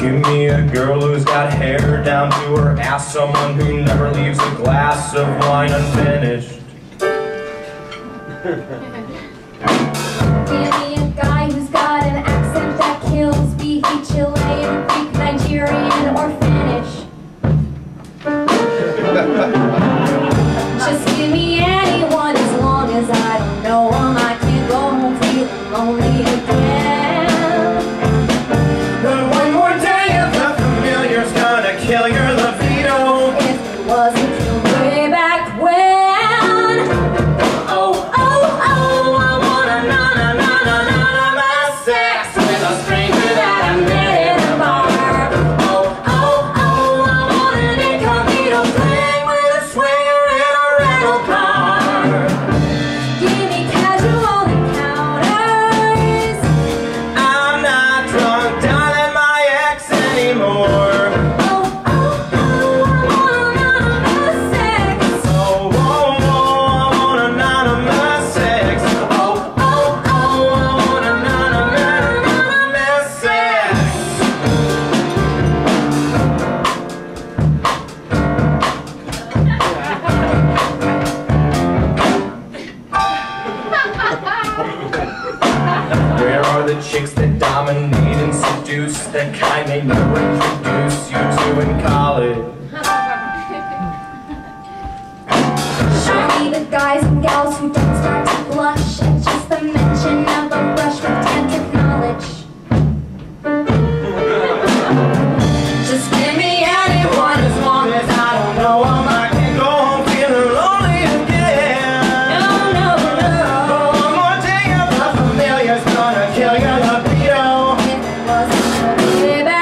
Give me a girl who's got hair down to her ass, someone who never leaves a glass of wine unfinished. are the chicks that dominate and seduce That kind they never introduce you to in college. Show me the guys and gals who don't start to blush at just the mention Baby.